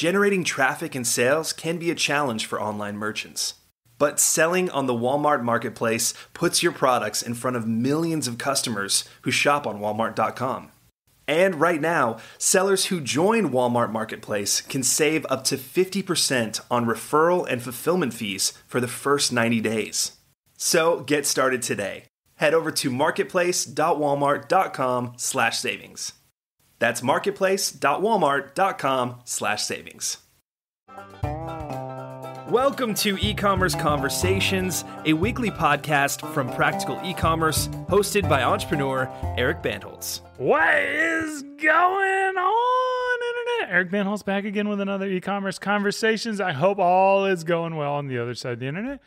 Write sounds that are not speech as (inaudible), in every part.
Generating traffic and sales can be a challenge for online merchants. But selling on the Walmart marketplace puts your products in front of millions of customers who shop on walmart.com. And right now, sellers who join Walmart Marketplace can save up to 50% on referral and fulfillment fees for the first 90 days. So get started today. Head over to marketplace.walmart.com/savings. That's marketplace.walmart.com/savings. Welcome to E-commerce Conversations, a weekly podcast from Practical E-commerce, hosted by entrepreneur Eric Bandholz. What is going on, Internet? Eric Bandholz back again with another e-commerce conversations. I hope all is going well on the other side of the internet.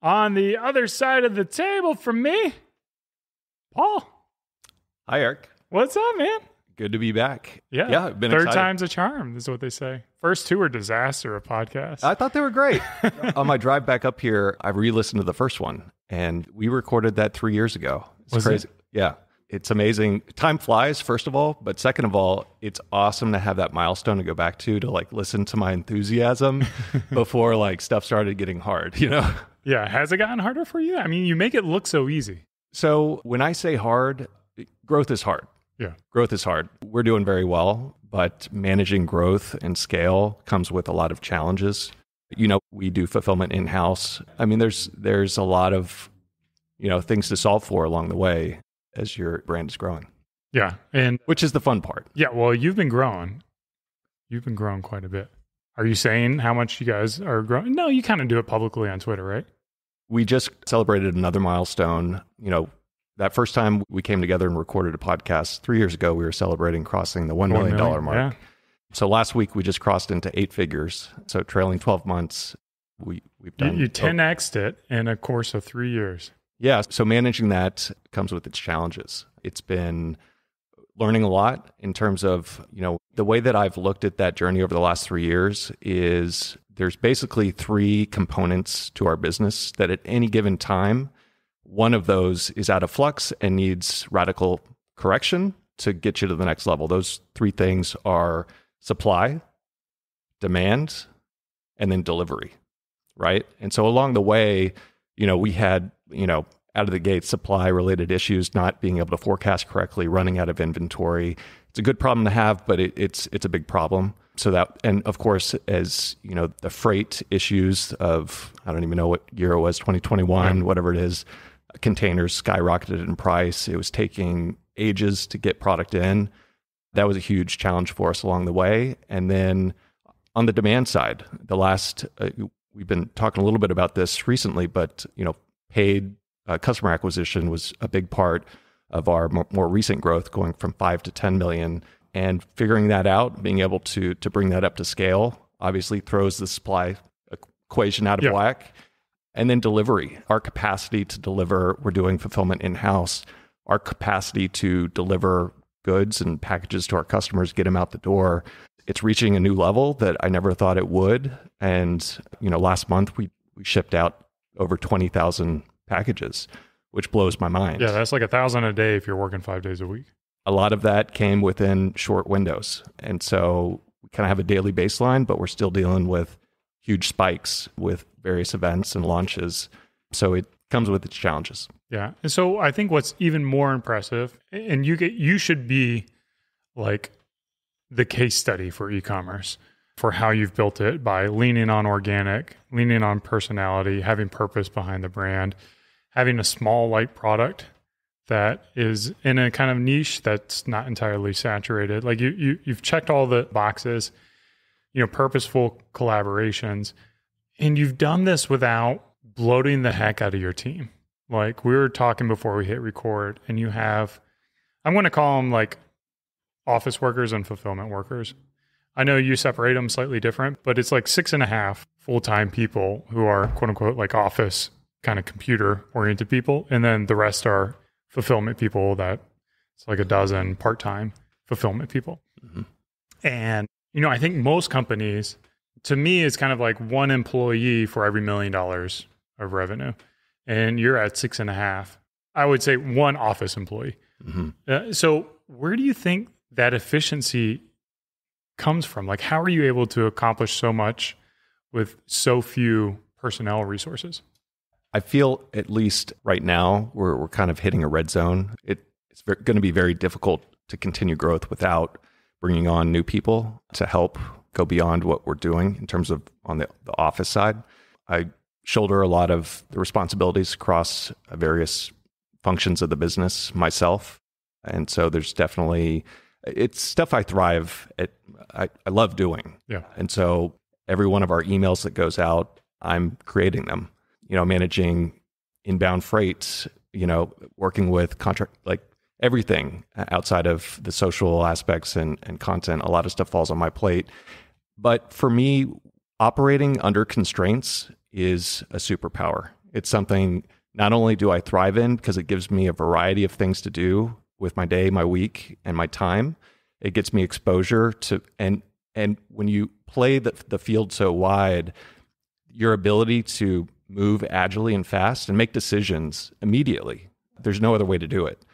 On the other side of the table from me, Paul. Hi, Eric. What's up, man? Good to be back. Yeah, yeah. Been third excited. time's a charm. Is what they say. First two are disaster of podcasts. I thought they were great. (laughs) On my drive back up here, I re-listened to the first one, and we recorded that three years ago. It's Was it? Yeah, it's amazing. Time flies, first of all, but second of all, it's awesome to have that milestone to go back to to like listen to my enthusiasm (laughs) before like stuff started getting hard. You know. yeah, has it gotten harder for you? I mean, you make it look so easy. So when I say hard, growth is hard. Yeah. growth is hard. We're doing very well, but managing growth and scale comes with a lot of challenges. You know, we do fulfillment in house. I mean, there's there's a lot of you know things to solve for along the way as your brand is growing, Yeah, and which is the fun part. Yeah, well, you've been growing. You've been growing quite a bit. Are you saying how much you guys are growing? No, you kind of do it publicly on Twitter, right? We just celebrated another milestone. You know, that first time we came together and recorded a podcast three years ago, we were celebrating crossing the one One million dollar million, mark. So last week we just crossed into eight figures. So trailing twelve months, we we've done you 10x'd it in a course of three years. Yeah. So managing that comes with its challenges. It's been learning a lot in terms of, you know, the way that I've looked at that journey over the last three years is there's basically three components to our business that at any given time, one of those is out of flux and needs radical correction to get you to the next level. Those three things are supply, demand, and then delivery. Right. And so along the way, you know, we had, you know, out of the gate supply related issues, not being able to forecast correctly, running out of inventory. It's a good problem to have, but it, it's it's a big problem. So that and of course, as you know, the freight issues of I don't even know what year it was, 2021, whatever it is, containers skyrocketed in price. It was taking ages to get product in. That was a huge challenge for us along the way. And then on the demand side, the last uh, we've been talking a little bit about this recently, but you know, paid uh, customer acquisition was a big part of our more, more recent growth, going from five to ten million, and figuring that out, being able to to bring that up to scale, obviously throws the supply equation out of Yeah. whack. And then delivery, our capacity to deliver, we're doing fulfillment in house. Our capacity to deliver goods and packages to our customers, get them out the door, it's reaching a new level that I never thought it would. And you know, last month we we shipped out over twenty thousand packages, which blows my mind. Yeah, that's like a thousand a day if you're working five days a week. a lot of that came within short windows, and so we kind of have a daily baseline, but we're still dealing with huge spikes with various events and launches. So it comes with its challenges. Yeah. And so I think what's even more impressive, and you get you should be like the case study for e-commerce for how you've built it by leaning on organic, leaning on personality, having purpose behind the brand, having a small light product that is in a kind of niche that's not entirely saturated. Like you, you you've checked all the boxes, you know, purposeful collaborations, and you've done this without bloating the heck out of your team. Like we were talking before we hit record, and you have, I'm going to call them like office workers and fulfillment workers. I know you separate them slightly different, but it's like six and a half full time people who are quote unquote like office kind of computer oriented people. And then the rest are fulfillment people that it's like a dozen part time fulfillment people. Mm-hmm. And, you know, I think most companies, to me, it's kind of like one employee for every million dollars of revenue. And you're at six and a half. I would say one office employee. hmm Uh, so, where do you think that efficiency comes from? Like, how are you able to accomplish so much with so few personnel resources? I feel at least right now we're, we're kind of hitting a red zone. It, it's going to be very difficult to continue growth without bringing on new people to help go beyond what we're doing in terms of on the, the office side. I shoulder a lot of the responsibilities across various functions of the business myself. And so there's definitely, it's stuff I thrive at, I, I love doing. Yeah. And so every one of our emails that goes out, I'm creating them you know, managing inbound freight, you know, working with contract, like everything uh, outside of the social aspects and, and content. A lot of stuff falls on my plate. But for me, operating under constraints is a superpower. It's something not only do I thrive in because it gives me a variety of things to do with my day, my week, and my time. It gets me exposure to and and when you play the the field so wide, your ability to move agilely and fast and make decisions immediately. There's no other way to do it.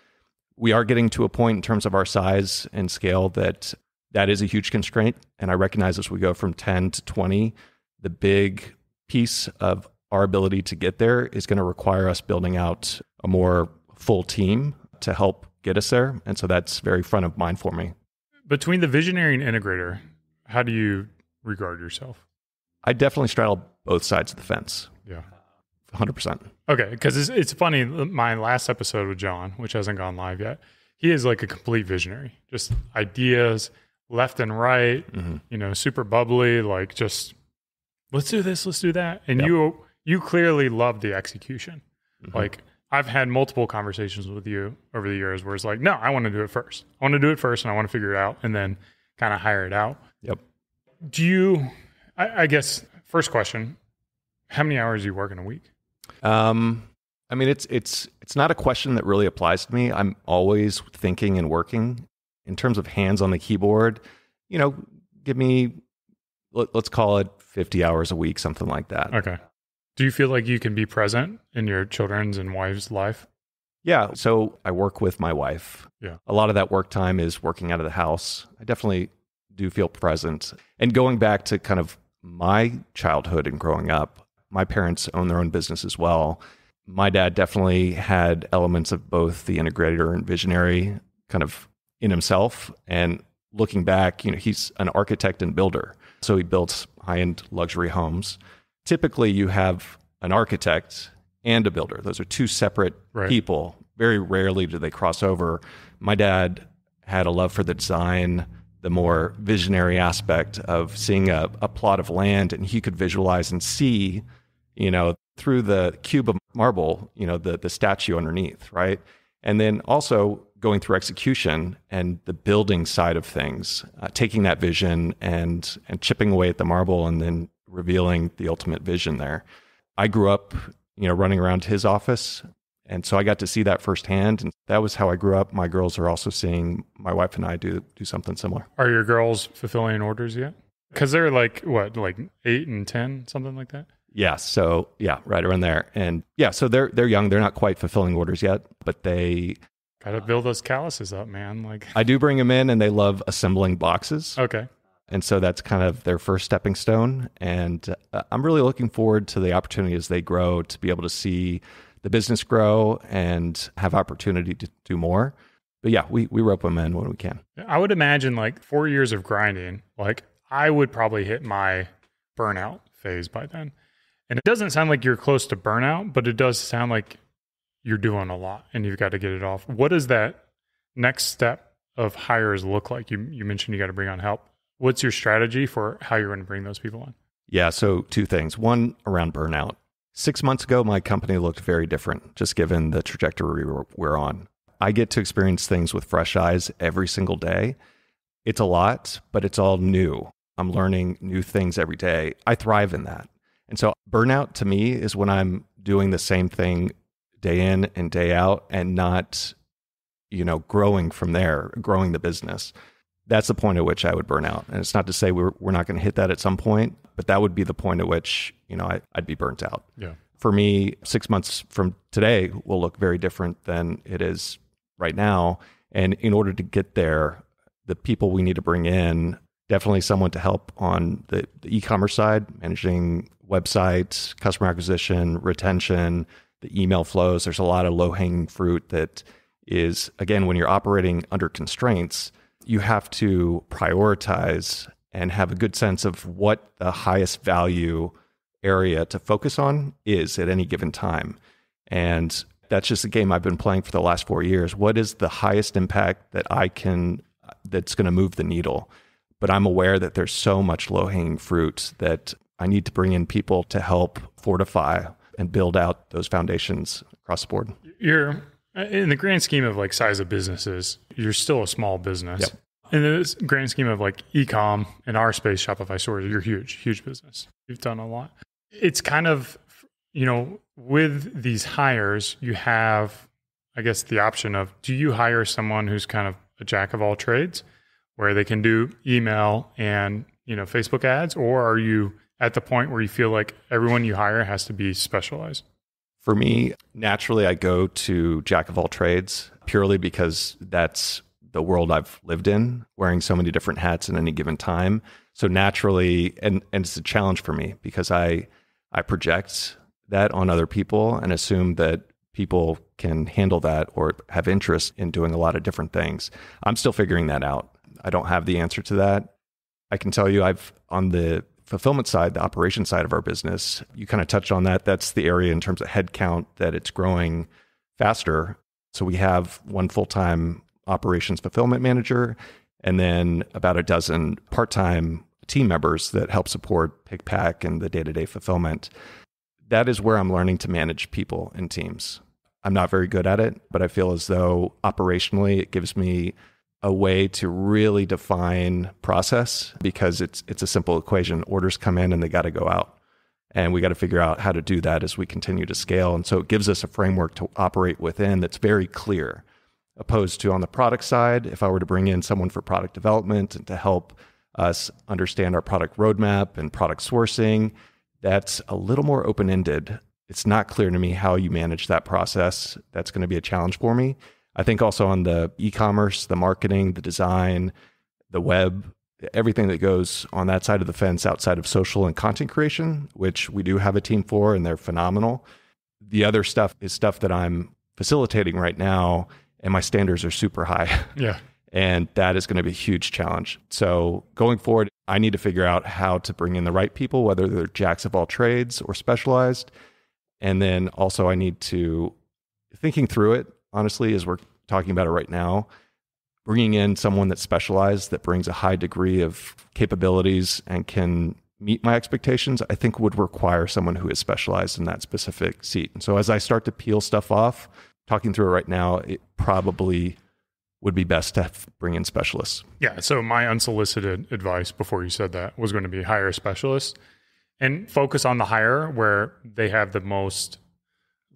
We are getting to a point in terms of our size and scale that that is a huge constraint. And I recognize as we go from 10 to 20, the big piece of our ability to get there is going to require us building out a more full team to help get us there. And so that's very front of mind for me. Between the visionary and integrator, how do you regard yourself? I definitely straddle both sides of the fence. Yeah. 100%. Okay. Because it's, it's funny. My last episode with John, which hasn't gone live yet, he is like a complete visionary, just ideas left and right, mm-hmm. you know, super bubbly, like just let's do this, let's do that. And yep. you, you clearly love the execution. Mm-hmm. Like, I've had multiple conversations with you over the years where it's like, no, I want to do it first. I want to do it first and I want to figure it out and then kind of hire it out. Yep. Do you, I, I guess, first question how many hours do you work in a week? Um, I mean, it's it's it's not a question that really applies to me. I'm always thinking and working in terms of hands on the keyboard. You know, give me let, let's call it 50 hours a week, something like that. Okay. Do you feel like you can be present in your children's and wife's life? Yeah. So I work with my wife. Yeah. A lot of that work time is working out of the house. I definitely do feel present. And going back to kind of my childhood and growing up, my parents own their own business as well. My dad definitely had elements of both the integrator and visionary kind of in himself. And looking back, you know, he's an architect and builder. So he built high end luxury homes. Typically, you have an architect and a builder. Those are two separate right. people. Very rarely do they cross over. My dad had a love for the design, the more visionary aspect of seeing a, a plot of land, and he could visualize and see you know, through the cube of marble, you know, the, the statue underneath, right? And then also going through execution and the building side of things, uh, taking that vision and and chipping away at the marble and then revealing the ultimate vision there. I grew up, you know, running around his office. And so I got to see that firsthand. And that was how I grew up. My girls are also seeing my wife and I do do something similar. Are your girls fulfilling orders yet? Because they're like what, like eight and ten, something like that? Yeah. So yeah, right around there. And yeah, so they're they're young. They're not quite fulfilling orders yet, but they got to build those calluses up, man. Like I do bring them in, and they love assembling boxes. Okay. And so that's kind of their first stepping stone. And uh, I'm really looking forward to the opportunity as they grow to be able to see the business grow and have opportunity to do more. But yeah, we, we rope them in when we can. I would imagine like four years of grinding, like I would probably hit my burnout phase by then. And it doesn't sound like you're close to burnout, but it does sound like you're doing a lot and you've got to get it off. What does that next step of hires look like? You you mentioned you got to bring on help. What's your strategy for how you're going to bring those people on? Yeah, so two things. One around burnout. Six months ago, my company looked very different, just given the trajectory we're on. I get to experience things with fresh eyes every single day. It's a lot, but it's all new. I'm learning new things every day. I thrive in that. And so burnout to me is when I'm doing the same thing day in and day out and not, you know, growing from there, growing the business. That's the point at which I would burn out. And it's not to say we're, we're not going to hit that at some point, but that would be the point at which, you know, I, I'd be burnt out. Yeah. For me, six months from today will look very different than it is right now. And in order to get there, the people we need to bring in definitely someone to help on the, the e-commerce side, managing websites, customer acquisition, retention, the email flows. There's a lot of low-hanging fruit that is again when you're operating under constraints, you have to prioritize and have a good sense of what the highest value area to focus on is at any given time. And that's just a game I've been playing for the last 4 years. What is the highest impact that I can that's going to move the needle? But I'm aware that there's so much low-hanging fruit that I need to bring in people to help fortify and build out those foundations across the board. You're in the grand scheme of like size of businesses, you're still a small business. Yep. In the grand scheme of like ecom in our space, Shopify stores, you're huge, huge business. You've done a lot. It's kind of, you know, with these hires, you have, I guess, the option of do you hire someone who's kind of a jack of all trades, where they can do email and you know Facebook ads, or are you at the point where you feel like everyone you hire has to be specialized? For me, naturally, I go to jack of all trades purely because that's the world I've lived in, wearing so many different hats at any given time. So naturally, and, and it's a challenge for me because I I project that on other people and assume that people can handle that or have interest in doing a lot of different things. I'm still figuring that out. I don't have the answer to that. I can tell you I've on the fulfillment side, the operation side of our business, you kind of touched on that. That's the area in terms of headcount that it's growing faster. So we have one full time operations fulfillment manager and then about a dozen part time team members that help support pick pack and the day to day fulfillment. That is where I'm learning to manage people and teams. I'm not very good at it, but I feel as though operationally it gives me a way to really define process because it's it's a simple equation. Orders come in and they got to go out. And we got to figure out how to do that as we continue to scale. And so it gives us a framework to operate within that's very clear. Opposed to on the product side, if I were to bring in someone for product development and to help us understand our product roadmap and product sourcing, that's a little more open ended. It's not clear to me how you manage that process. That's going to be a challenge for me. I think also on the e-commerce, the marketing, the design, the web, everything that goes on that side of the fence outside of social and content creation, which we do have a team for and they're phenomenal. The other stuff is stuff that I'm facilitating right now and my standards are super high. (laughs) Yeah. and that is going to be a huge challenge. So going forward, I need to figure out how to bring in the right people, whether they're jacks of all trades or specialized. And then also I need to thinking through it honestly, as we're talking about it right now, bringing in someone that's specialized, that brings a high degree of capabilities and can meet my expectations, I think would require someone who is specialized in that specific seat. And so as I start to peel stuff off, talking through it right now, it probably would be best to bring in specialists. Yeah. So my unsolicited advice before you said that was going to be hire a specialist and focus on the hire where they have the most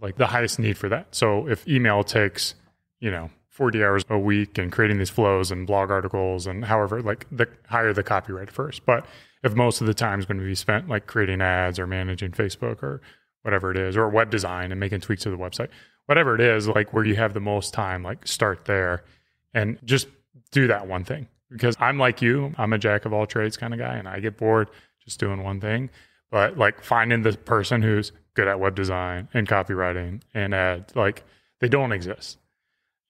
like the highest need for that. So if email takes, you know, 40 hours a week and creating these flows and blog articles and however, like the hire the copyright first. But if most of the time is going to be spent like creating ads or managing Facebook or whatever it is, or web design and making tweaks to the website, whatever it is, like where you have the most time, like start there and just do that one thing. Because I'm like you, I'm a jack of all trades kind of guy and I get bored just doing one thing. But like finding the person who's good at web design and copywriting and ads. Like they don't exist.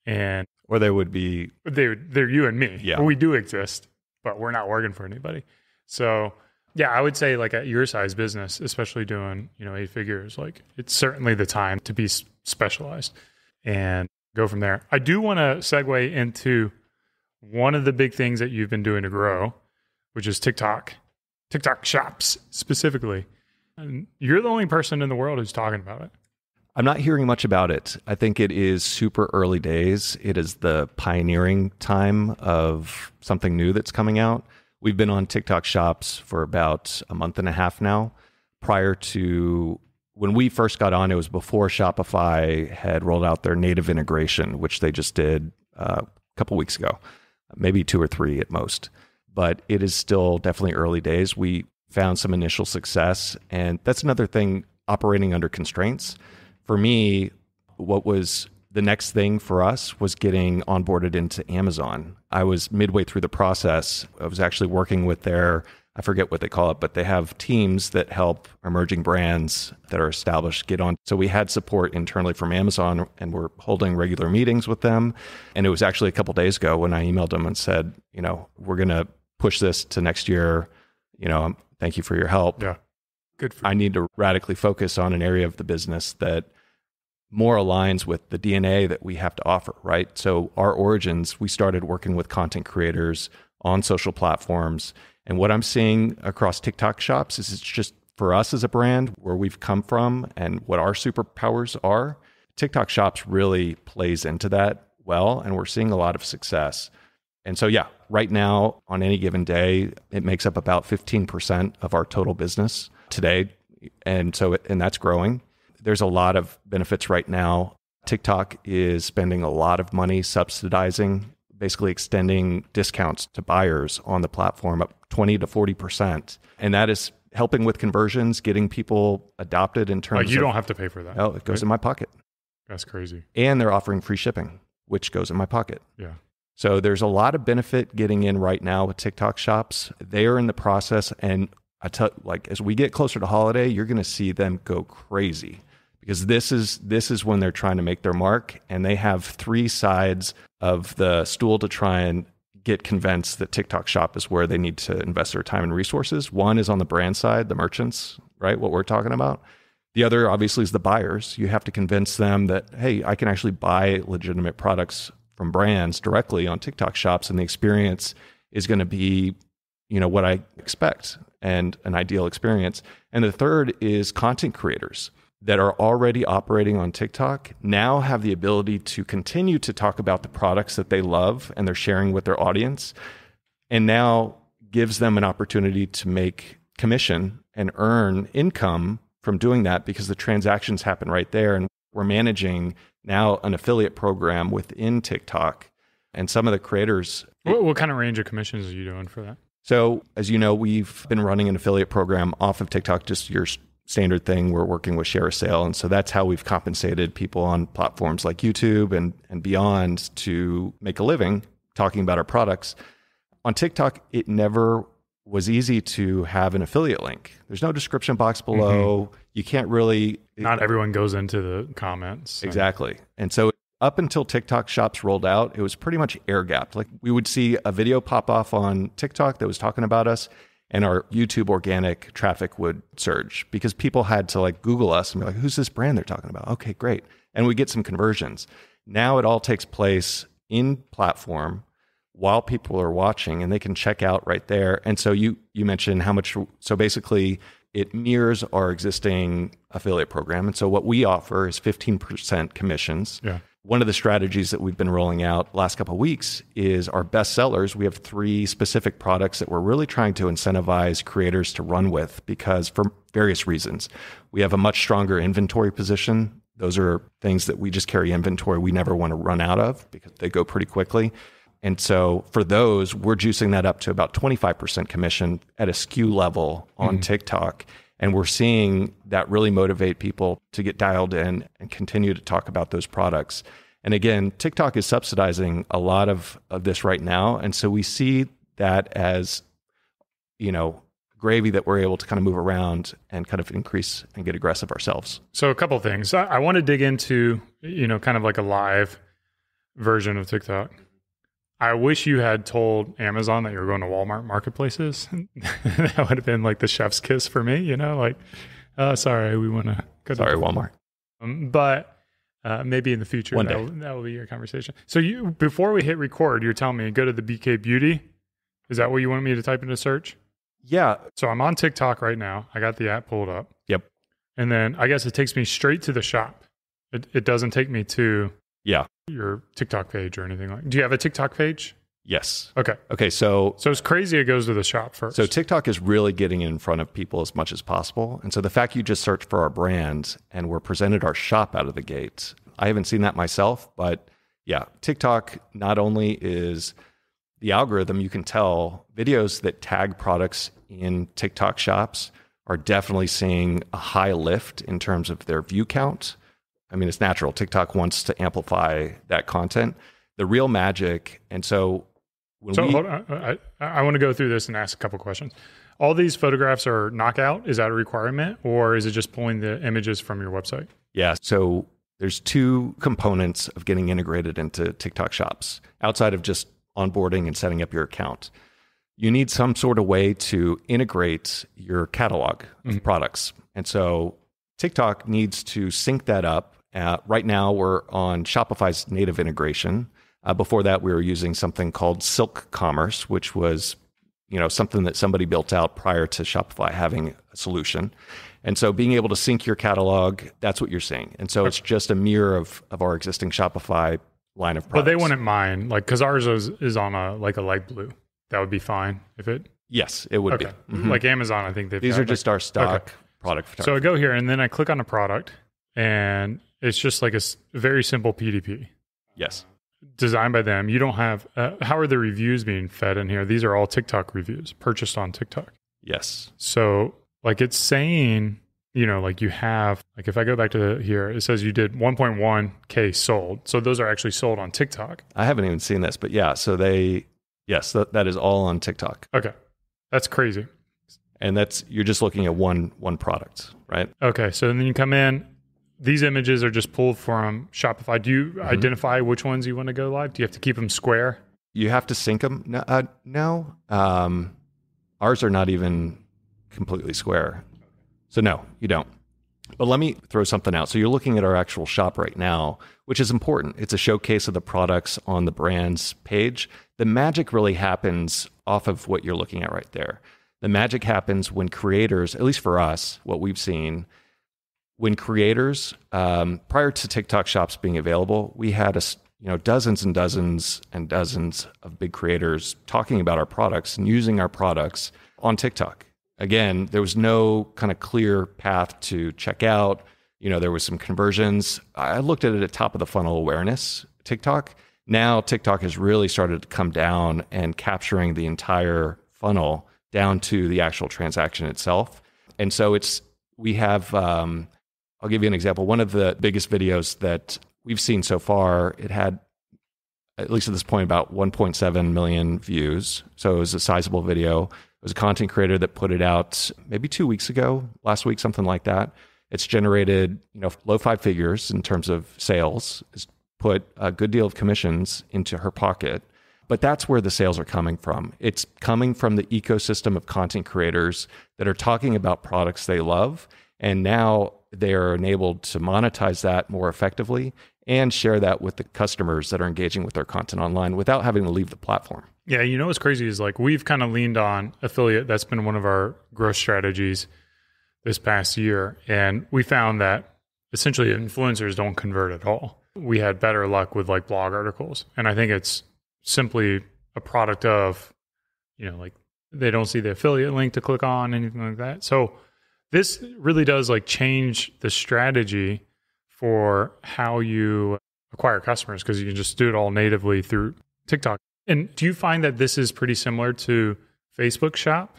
And or they would be they they're you and me. Yeah. We do exist, but we're not working for anybody. So yeah, I would say like at your size business, especially doing, you know, eight figures, like it's certainly the time to be specialized and go from there. I do want to segue into one of the big things that you've been doing to grow, which is TikTok, TikTok shops specifically. And you're the only person in the world who's talking about it. I'm not hearing much about it. I think it is super early days. It is the pioneering time of something new that's coming out. We've been on TikTok shops for about a month and a half now. Prior to when we first got on, it was before Shopify had rolled out their native integration, which they just did uh, a couple weeks ago, maybe two or three at most. But it is still definitely early days. We found some initial success. And that's another thing operating under constraints. For me, what was the next thing for us was getting onboarded into Amazon. I was midway through the process. I was actually working with their, I forget what they call it, but they have teams that help emerging brands that are established get on. So we had support internally from Amazon and we're holding regular meetings with them. And it was actually a couple days ago when I emailed them and said, you know, we're going to push this to next year. You know, thank you for your help. Yeah. Good for I need to radically focus on an area of the business that more aligns with the DNA that we have to offer, right? So, our origins, we started working with content creators on social platforms. And what I'm seeing across TikTok shops is it's just for us as a brand, where we've come from and what our superpowers are. TikTok shops really plays into that well, and we're seeing a lot of success. And so, yeah, right now on any given day, it makes up about 15% of our total business today. And so, and that's growing. There's a lot of benefits right now. TikTok is spending a lot of money subsidizing, basically extending discounts to buyers on the platform up 20 to 40%. And that is helping with conversions, getting people adopted in terms Like you of, don't have to pay for that. Oh, it goes right? in my pocket. That's crazy. And they're offering free shipping, which goes in my pocket. Yeah. So there's a lot of benefit getting in right now with TikTok shops. They are in the process, and I tell like as we get closer to holiday, you're going to see them go crazy because this is this is when they're trying to make their mark, and they have three sides of the stool to try and get convinced that TikTok shop is where they need to invest their time and resources. One is on the brand side, the merchants, right? What we're talking about. The other, obviously, is the buyers. You have to convince them that, hey, I can actually buy legitimate products from brands directly on TikTok shops, and the experience is going to be, you know, what I expect and an ideal experience. And the third is content creators that are already operating on TikTok now have the ability to continue to talk about the products that they love and they're sharing with their audience, and now gives them an opportunity to make commission and earn income from doing that because the transactions happen right there. And we're managing now an affiliate program within TikTok. And some of the creators. What, what kind of range of commissions are you doing for that? So, as you know, we've been running an affiliate program off of TikTok, just your standard thing. We're working with ShareASale. And so that's how we've compensated people on platforms like YouTube and, and beyond to make a living talking about our products. On TikTok, it never was easy to have an affiliate link. There's no description box mm-hmm. below. You can't really Not everyone goes into the comments. and- Exactly. And so up until TikTok shops rolled out, it was pretty much air gapped. Like we would see a video pop off on TikTok that was talking about us and our YouTube organic traffic would surge because people had to like Google us and be like, who's this brand they're talking about? Okay, great. And we get some conversions. Now it all takes place in platform while people are watching and they can check out right there. And so you you mentioned how much so basically it mirrors our existing affiliate program. And so what we offer is 15% commissions. Yeah. One of the strategies that we've been rolling out last couple of weeks is our best sellers. We have three specific products that we're really trying to incentivize creators to run with because for various reasons. We have a much stronger inventory position. Those are things that we just carry inventory we never want to run out of because they go pretty quickly. And so for those, we're juicing that up to about 25% commission at a SKU level on mm-hmm. TikTok. And we're seeing that really motivate people to get dialed in and continue to talk about those products. And again, TikTok is subsidizing a lot of, of this right now. And so we see that as, you know, gravy that we're able to kind of move around and kind of increase and get aggressive ourselves. So a couple things. I, I want to dig into, you know, kind of like a live version of TikTok. I wish you had told Amazon that you were going to Walmart marketplaces. (laughs) that would have been like the chef's kiss for me, you know, like, uh, sorry, we want to. Sorry, Walmart. Um, but uh, maybe in the future One that day. will, that will be your conversation. So you before we hit record, you're telling me go to the BK Beauty. Is that what you want me to type into search? Yeah. So I'm on TikTok right now. I got the app pulled up. Yep. And then I guess it takes me straight to the shop. It, it doesn't take me to Yeah. your TikTok page or anything like. Do you have a TikTok page? Yes. Okay. Okay. So So it's crazy. It goes to the shop first. So TikTok is really getting in front of people as much as possible. And so the fact you just search for our brand and we're presented our shop out of the gate, I haven't seen that myself, but yeah, TikTok not only is the algorithm, you can tell videos that tag products in TikTok shops are definitely seeing a high lift in terms of their view count I mean, it's natural. TikTok wants to amplify that content. The real magic, and so when So we, hold on. I, I, I want to go through this and ask a couple questions. All these photographs are knockout. Is that a requirement, or is it just pulling the images from your website? Yeah. So there's two components of getting integrated into TikTok shops outside of just onboarding and setting up your account. You need some sort of way to integrate your catalog of mm-hmm. products. And so TikTok needs to sync that up. Uh, right now, we're on Shopify's native integration. Uh, before that, we were using something called Silk Commerce, which was you know something that somebody built out prior to Shopify having a solution. And so being able to sync your catalog, that's what you're seeing. And so it's just a mirror of of our existing Shopify line of products. But they wouldn't mind, like, because ours is, is on a like a light blue. That would be fine if it. Yes, it would Okay. be. Mhm. Like Amazon, I think they've. These got, are like- just our stock product. So I go here and then I click on a product, and it's just like a very simple PDP yes. designed by them. You don't have. Uh, how are the reviews being fed in here? These are all TikTok reviews purchased on TikTok. Yes. So like it's saying, you know, like you have like if I go back to the, here, it says you did 1.1k sold. So those are actually sold on TikTok. I haven't even seen this, but yeah, so they yes, that, that is all on TikTok. Okay, that's crazy. And that's you're just looking at one one product, right? Okay, so then you come in. These images are just pulled from Shopify. Do you identify which ones you want to go live? Do you have to keep them square? You have to sync them. No, uh, no. Um, ours are not even completely square. So no, you don't. But let me throw something out. So you're looking at our actual shop right now, which is important. It's a showcase of the products on the brand's page. The magic really happens off of what you're looking at right there. The magic happens when creators, at least for us, what we've seen, when creators, um, prior to TikTok shops being available, we had a you know dozens and dozens and dozens of big creators talking about our products and using our products on TikTok. Again, there was no kind of clear path to check out. You know, there was some conversions. I looked at it at top of the funnel awareness, TikTok. Now TikTok has really started to come down and capturing the entire funnel down to the actual transaction itself. And so it's we have um, I'll give you an example. One of the biggest videos that we've seen so far, it had at least at this point about 1.7 million views. So it was a sizable video. It was a content creator that put it out maybe two weeks ago, last week, something like that. It's generated, you know, low five figures in terms of sales. It's put a good deal of commissions into her pocket. But that's where the sales are coming from. It's coming from the ecosystem of content creators that are talking about products they love. And now they are enabled to monetize that more effectively and share that with the customers that are engaging with their content online without having to leave the platform. Yeah, you know what's crazy is like we've kind of leaned on affiliate. That's been one of our growth strategies this past year. And we found that essentially influencers don't convert at all. We had better luck with like blog articles. And I think it's simply a product of, you know, like they don't see the affiliate link to click on, anything like that. So this really does like change the strategy for how you acquire customers because you can just do it all natively through TikTok. And do you find that this is pretty similar to Facebook Shop?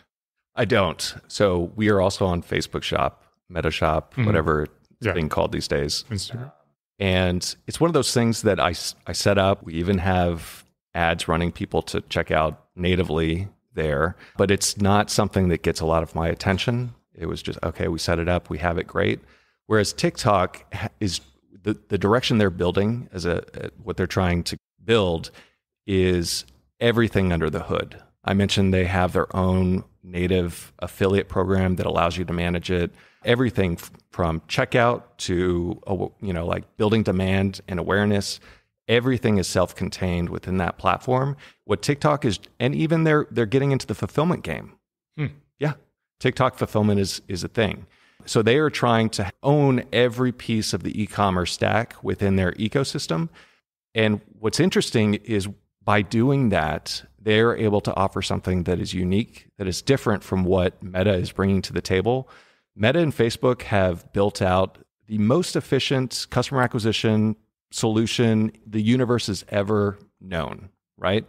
I don't. So we are also on Facebook Shop, Meta Shop, Mhm. whatever it's Yeah. being called these days. Instagram. And it's one of those things that I, I set up. We even have ads running people to check out natively there, but it's not something that gets a lot of my attention. It was just, okay, we set it up, we have it great. Whereas TikTok is the, the direction they're building as a, a- what they're trying to build is everything under the hood. I mentioned they have their own native affiliate program that allows you to manage it. Everything from checkout to you know like building demand and awareness. Everything is self-contained within that platform. What TikTok is, and even they're they're getting into the fulfillment game. Hmm. Yeah, TikTok fulfillment is is a thing. So they are trying to own every piece of the e-commerce stack within their ecosystem. And what's interesting is by doing that, they're able to offer something that is unique, that is different from what Meta is bringing to the table. Meta and Facebook have built out the most efficient customer acquisition solution the universe has ever known, right?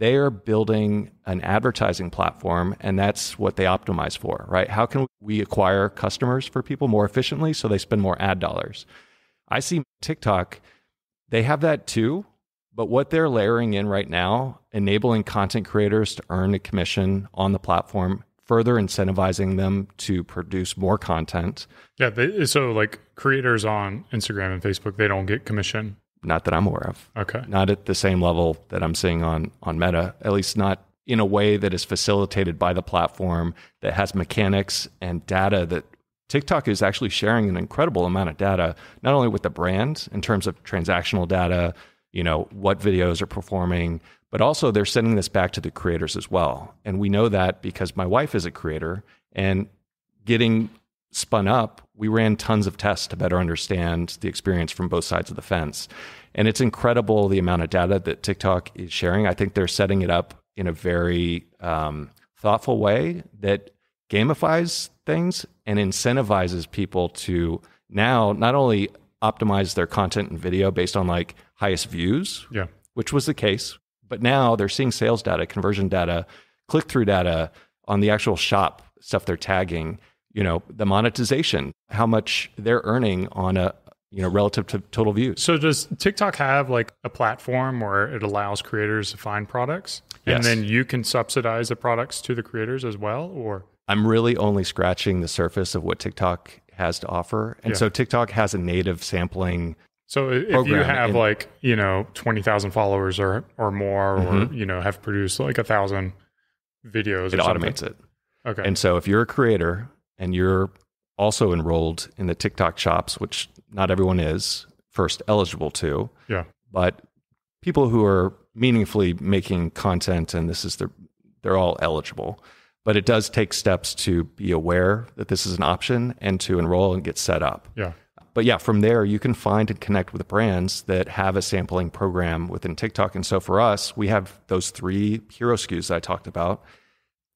They are building an advertising platform, and that's what they optimize for, right? How can we acquire customers for people more efficiently so they spend more ad dollars? I see TikTok, they have that too. But what they're layering in right now, enabling content creators to earn a commission on the platform, further incentivizing them to produce more content. Yeah. They, so, like creators on Instagram and Facebook, they don't get commission. Not that I'm aware of. Okay. Not at the same level that I'm seeing on on Meta, at least not in a way that is facilitated by the platform that has mechanics and data that TikTok is actually sharing an incredible amount of data, not only with the brand in terms of transactional data, you know, what videos are performing, but also they're sending this back to the creators as well. And we know that because my wife is a creator and getting spun up, we ran tons of tests to better understand the experience from both sides of the fence. And it's incredible the amount of data that TikTok is sharing. I think they're setting it up in a very um, thoughtful way that gamifies things and incentivizes people to now not only optimize their content and video based on like highest views, Yeah. which was the case, but now they're seeing sales data, conversion data, click through data on the actual shop stuff they're tagging, you know, the monetization, how much they're earning on a, you know, relative to total views. So, does TikTok have like a platform where it allows creators to find products and then you can subsidize the products to the creators as well? Or, I'm really only scratching the surface of what TikTok has to offer. And Yeah. so TikTok has a native sampling. so if you have in- like, you know, 20,000 followers or, or more, or, mm-hmm. you know, have produced like a thousand videos, It automates it. Okay. And so if you're a creator and you're also enrolled in the TikTok shops, which not everyone is first eligible to, yeah. but people who are meaningfully making content and this is their they're all eligible. But it does take steps to be aware that this is an option and to enroll and get set up. Yeah. But yeah, from there you can find and connect with brands that have a sampling program within TikTok. And so for us, we have those three hero SKUs that I talked about.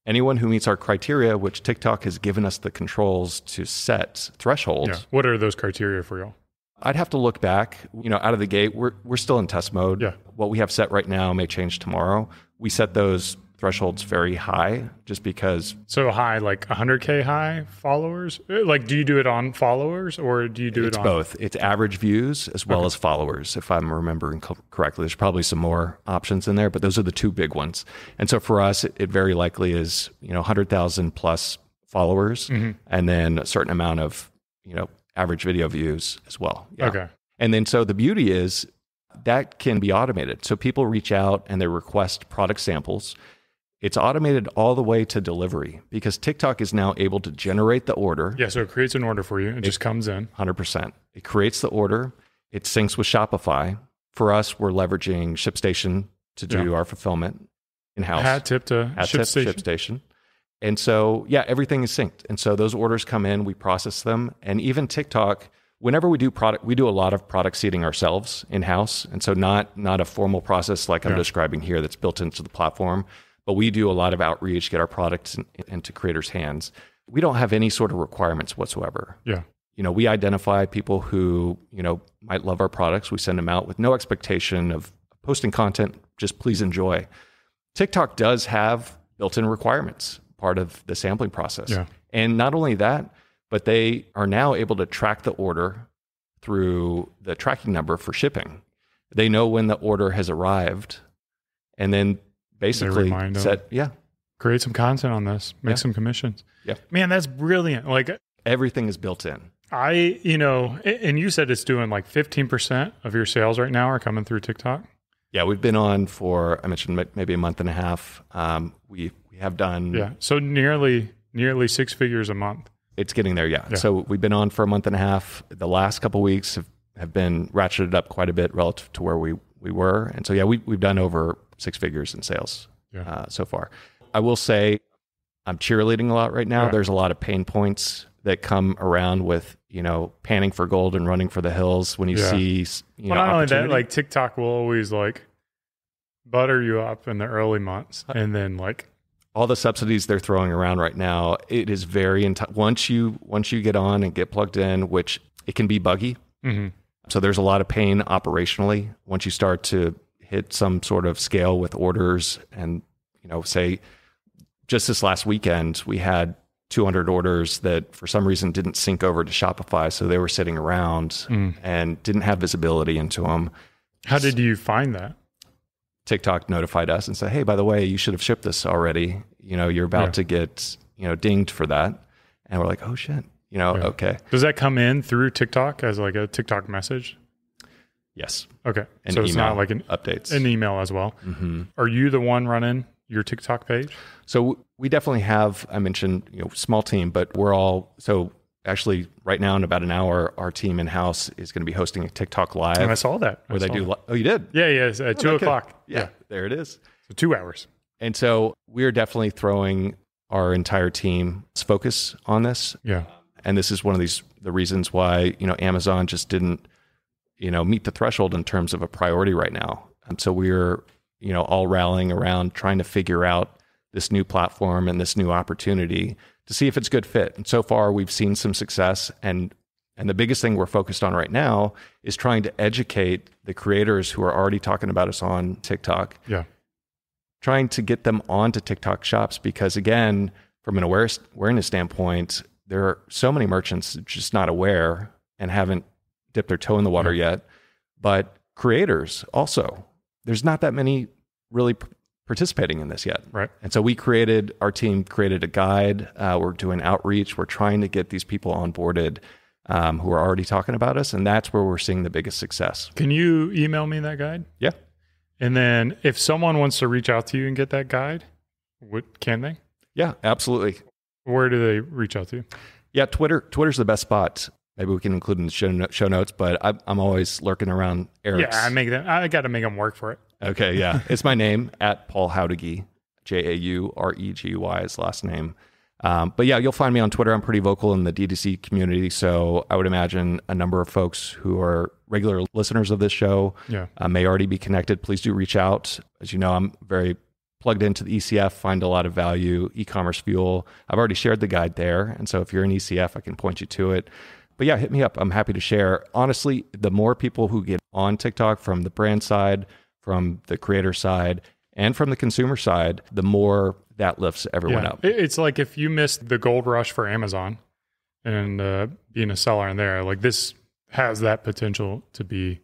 Anyone who meets our criteria, which TikTok has given us the controls to set thresholds, Yeah. What are those criteria for y'all? I'd have to look back. You know, out of the gate, we're we're still in test mode. Yeah. What we have set right now may change tomorrow. We set those thresholds very high just because So high, like 100K high followers? Uh, Like, do you do it on followers or do you do it's it on both. It's average views as well as followers, if I'm remembering co- correctly. There's probably some more options in there, but those are the two big ones. And so for us, it, it very likely is you know 100,000 plus followers, Mm-hmm. and then a certain amount of you know average video views as well. Yeah. Okay. And then so the beauty is that can be automated. So people reach out and they request product samples. It's automated all the way to delivery because TikTok is now able to generate the order Yeah. So it creates an order for you. It just comes in. 100%. It creates the order, it syncs with Shopify. For us, we're leveraging ShipStation to do our fulfillment in house. Hat tip to At ship Tip- station. ShipStation. And so, yeah, everything is synced. And so those orders come in, we process them. And even TikTok, whenever we do product, we do a lot of product seeding ourselves in house. And so not not a formal process like I'm Yeah. describing here that's built into the platform, but we do a lot of outreach, get our products in, into creators' hands. We don't have any sort of requirements whatsoever Yeah. you know we identify people who you know might love our products we send them out with no expectation of posting content just please enjoy tiktok does have built-in requirements part of the sampling process Yeah. and not only that but they are now able to track the order through the tracking number for shipping they know when the order has arrived and then basically set yeah Create some content on this. Make Yeah. some commissions. Yeah. Man, that's brilliant. Like everything is built in I, you know, and you said it's doing like 15% of your sales right now are coming through TikTok. Yeah, we've been on for I mentioned maybe a month and a half. Um, we we have done. Yeah. So nearly, nearly six figures a month. it's getting there. Yeah. Yeah. So we've been on for a month and a half. The last couple weeks have, have been ratcheted up quite a bit relative to where we we were, and so yeah, we we've done over six figures in sales Yeah. uh, so far. I will say, I'm cheerleading a lot right now. Yeah. There's a lot of pain points that come around with you know panning for gold and running for the hills when you Yeah. see you well, know not only that, like TikTok will always like butter you up in the early months, Uh, and then like all the subsidies they're throwing around right now it is very enti- once you once you get on and get plugged in which it can be buggy mhm. So there's a lot of pain operationally once you start to hit some sort of scale with orders and you know say just this last weekend we had 200 orders that for some reason didn't sync over to Shopify. So they were sitting around hmm. and didn't have visibility into them. How did you find that? TikTok notified us and said, "Hey, by the way, you should have shipped this already. You know, you're about Yeah. to get you know dinged for that." And we're like, "Oh shit." You know, Yeah. okay. Does that come in through TikTok as like a TikTok message? Yes. Okay. And so it's not like an, updates. an email as well. hmm Are you the one running your TikTok page? So we definitely have. I mentioned you know small team, but we're all so actually right now in about an hour, our team in house is going to be hosting a TikTok live And I saw that. I where they do. Li- oh, you did? Yeah, yeah. It's at two okay. o'clock. Yeah, there it is. So two hours. And so we're definitely throwing our entire team's focus on this. Yeah. And this is one of these the reasons why you know Amazon just didn't you know meet the threshold in terms of a priority right now. And so we're you know all rallying around trying to figure out this new platform and this new opportunity to see if it's a good fit. And so far we've seen some success and and the biggest thing we're focused on right now is trying to educate the creators who are already talking about us on TikTok Yeah. trying to get them onto TikTok shops because again, from an awareness awareness standpoint, there are so many merchants just not aware and haven't dipped their toe in the water yet. But creators also, there's not that many really p- participating in this yet. Right. And so we created, our team created a guide. Uh, we're doing outreach. We're trying to get these people onboarded um, who are already talking about us. And that's where we're seeing the biggest success. Can you email me that guide? Yeah. And then if someone wants to reach out to you and get that guide, what can they? Yeah, absolutely. Where do they reach out to you? Yeah, Twitter. Twitter's the best spot. Maybe we can include in the show, no- show notes, but I'm, I'm always lurking around Eric's. Yeah, I make them. I got to make them work for it. okay, yeah. (laughs) it's my name at Paul Jauregui, J A U R E G Y is last name. Um, but yeah, you'll find me on Twitter. I'm pretty vocal in the DTC community. So I would imagine a number of folks who are regular listeners of this show Yeah. uh, may already be connected. Please do reach out. As you know, I'm very plugged into the ECF, find a lot of value, e commerce fuel. I've already shared the guide there. And so if you're an ECF, I can point you to it. But yeah, hit me up. I'm happy to share. Honestly, the more people who get on TikTok from the brand side, from the creator side, and from the consumer side, the more that lifts everyone yeah. up. It's like if you missed the gold rush for Amazon and uh, being a seller in there, like this has that potential to be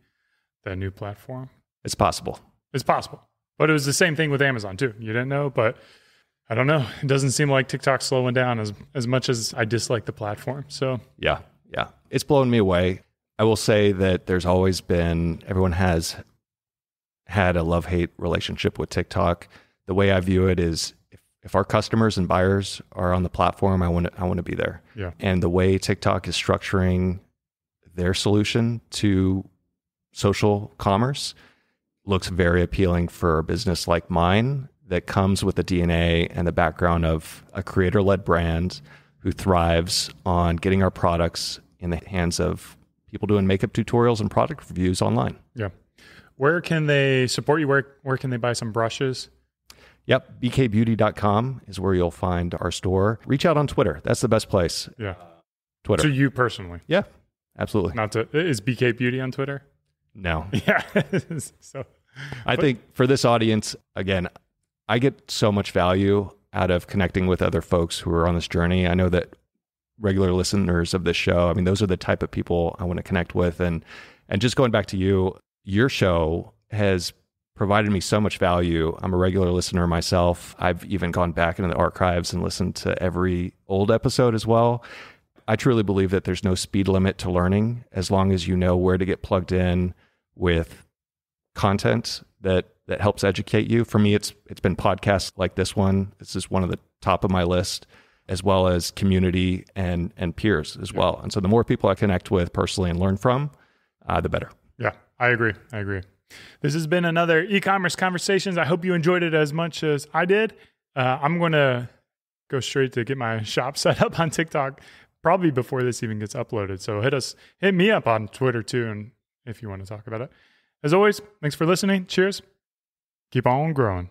that new platform. It's possible. It's possible. But it was the same thing with Amazon too. You didn't know, but I don't know. It doesn't seem like TikTok's slowing down as as much as I dislike the platform. So Yeah, yeah. It's blown me away. I will say that there's always been, everyone has had a love hate relationship with TikTok. The way I view it is if, if our customers and buyers are on the platform, I want to, I want to be there. Yeah. And the way TikTok is structuring their solution to social commerce looks very appealing for a business like mine that comes with the DNA and the background of a creator led brand who thrives on getting our products in the hands of people doing makeup tutorials and product reviews online. yeah. Where can they support you? Where where can they buy some brushes? Yep, bkbeauty.com is where you'll find our store. Reach out on Twitter. That's the best place. Yeah. Twitter. To you personally. yeah, absolutely. Not to is BK Beauty on Twitter? No. (laughs) Yeah. (laughs) so I think for this audience, again, I get so much value out of connecting with other folks who are on this journey. I know that regular listeners of this show, I mean, those are the type of people I want to connect with. And and just going back to you, your show has provided me so much value. I'm a regular listener myself. I've even gone back into the archives and listened to every old episode as well. I truly believe that there's no speed limit to learning as long as you know where to get plugged in with content that that helps educate you. For me, it's it's been podcasts like this one. This is one of the top of my list, as well as community and and peers as well. And so the more people I connect with personally and learn from, uh, the better. Yeah, I agree. I agree. This has been another e-commerce conversations. I hope you enjoyed it as much as I did. Uh, I'm going to go straight to get my (laughs) shop set up on TikTok probably before this even gets uploaded. So hit us, hit me up on Twitter too, and if you want to talk about it. As always, thanks for listening. Cheers. Keep on growing.